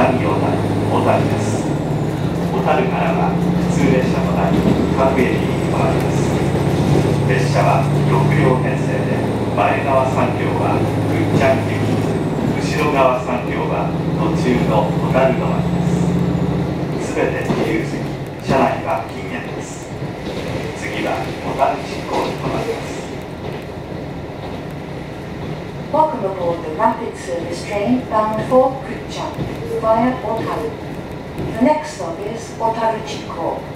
南小樽です。小樽からは普通列車となり各駅に変まります。列車は6両編成で前側3両はぐっちゃん行き後ろ側3両は途中の小樽止まりです。全て自由席車内は禁煙です。次は小樽市行に止まります。Welcome aboard the Rapid Service train bound for Otaru. The next stop is Otaru Chiko.「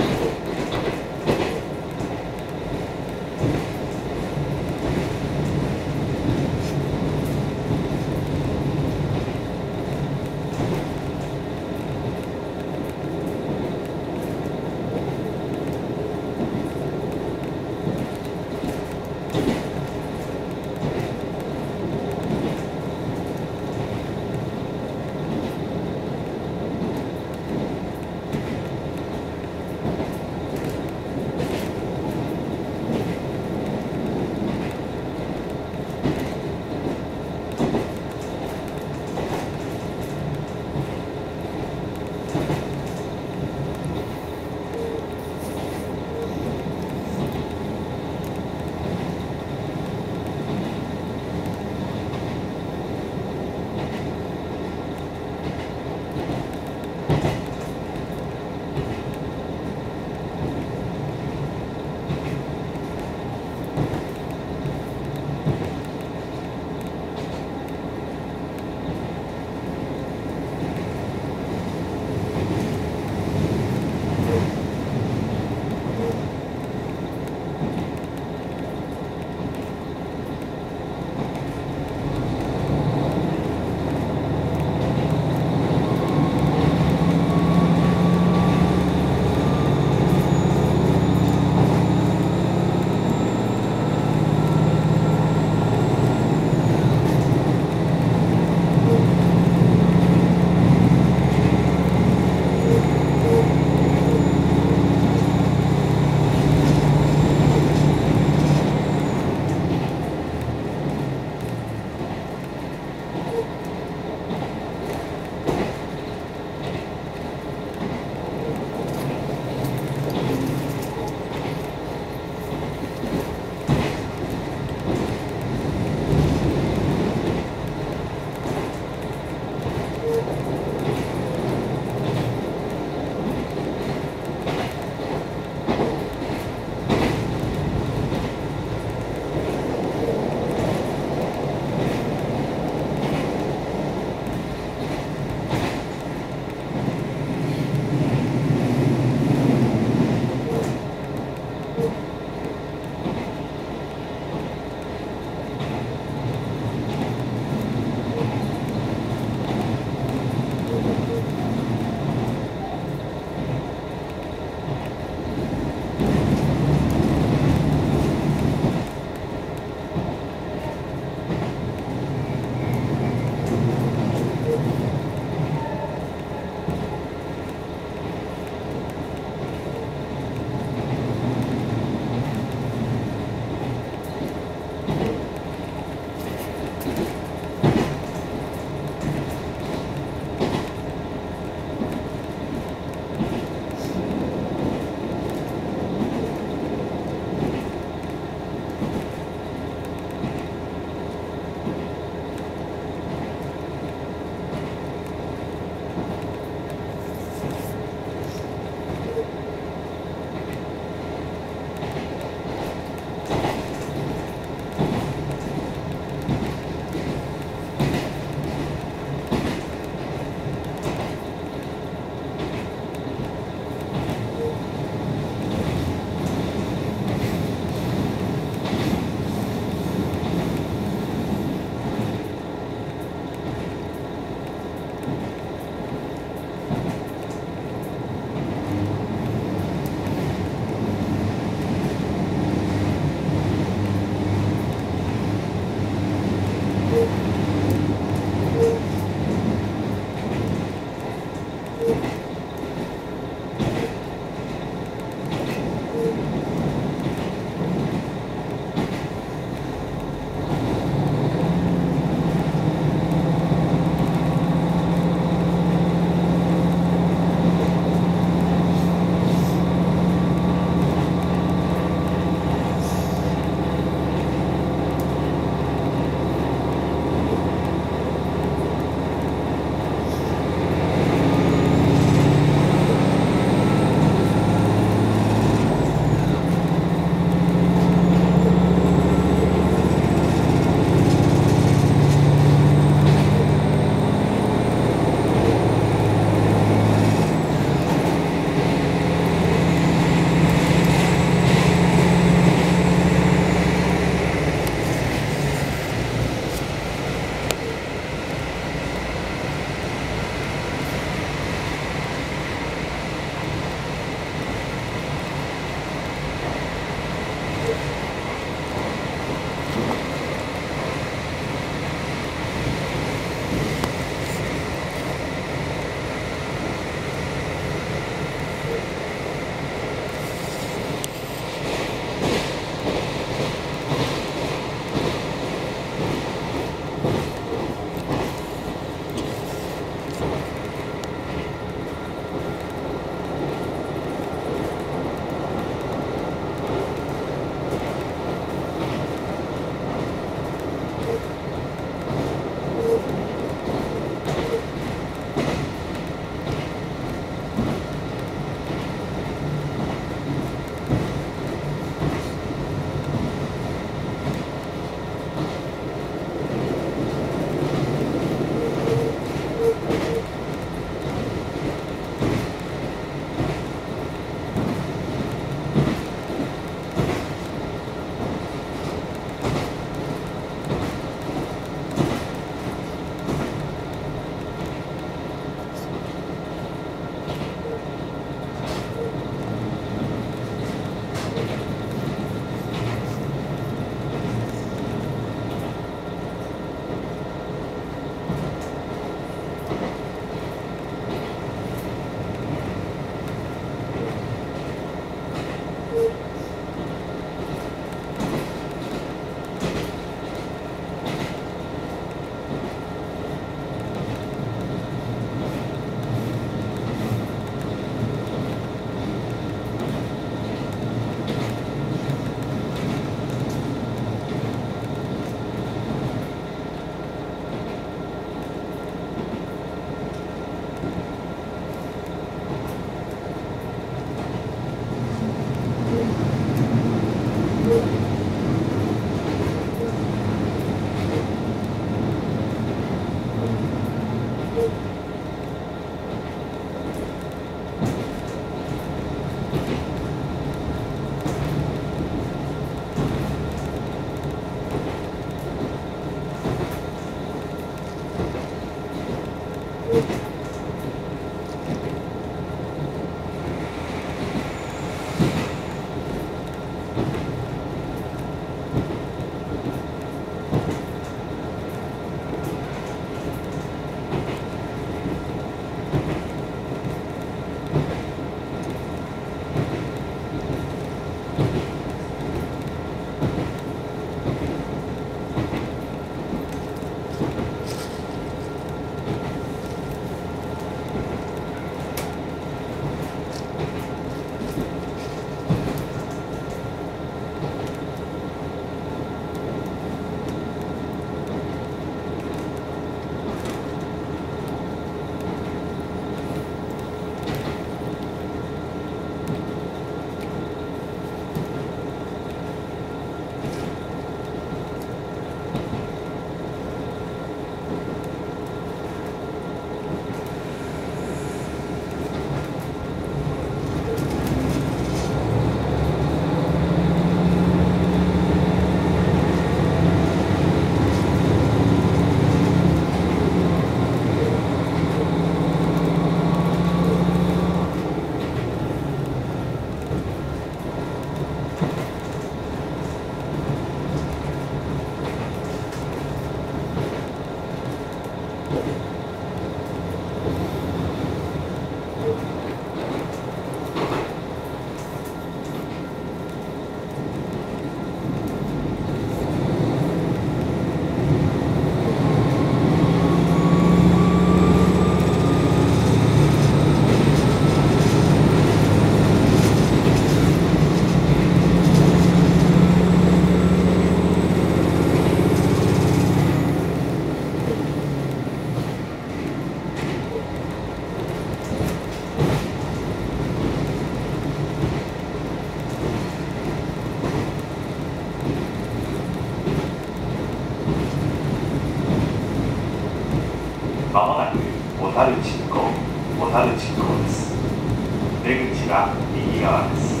出口は右側です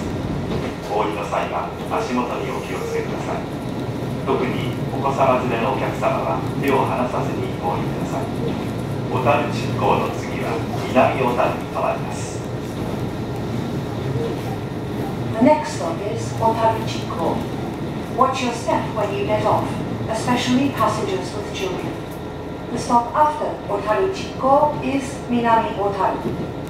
お降りの際は足元にお気をつけください特にお子様連れのお客様は手を離さずにお降りください小樽中港の次は南小樽に停まります The next stop is Otaru Chiko. Watch your step when you get off, especially passengers with children. The stop after Otaru Chiko is Minami Otaru.